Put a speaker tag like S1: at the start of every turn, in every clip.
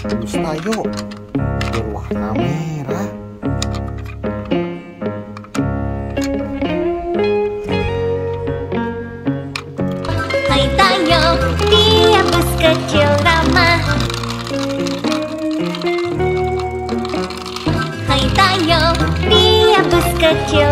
S1: Bustayo berwarna merah.
S2: Hai Tayo, dia bus kecil ramah. Hai Tayo, dia bus kecil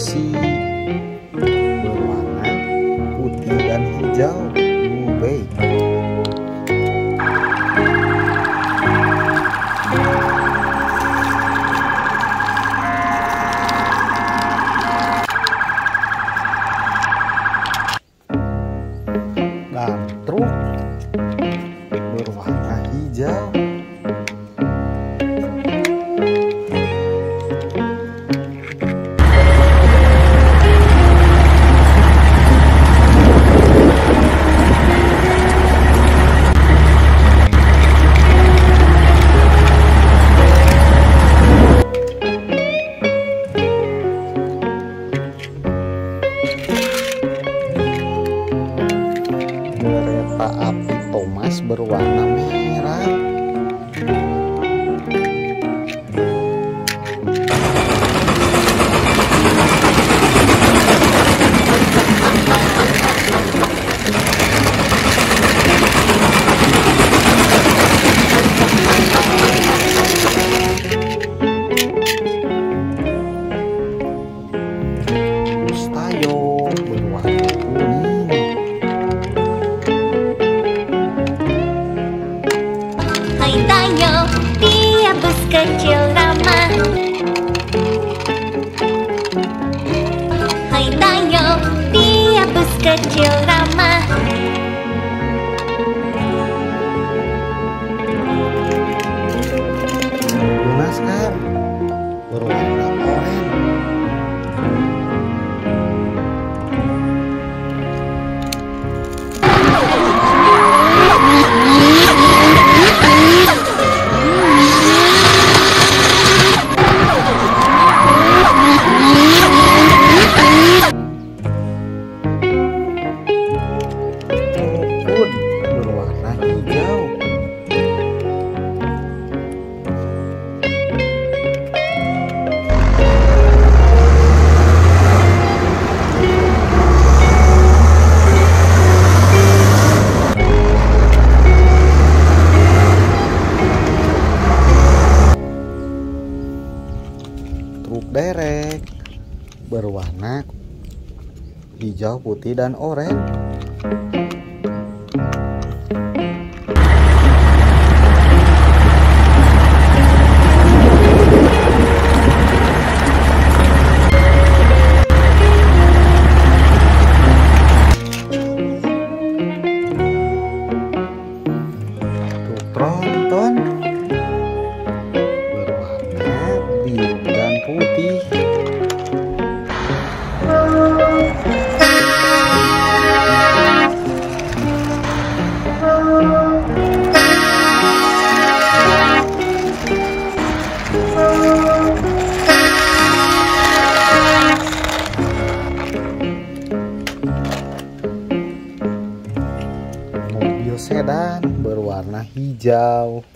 S1: see. Yeah. truk
S2: derek berwarna hijau, putih, dan oranye. Siti. mobil sedan berwarna hijau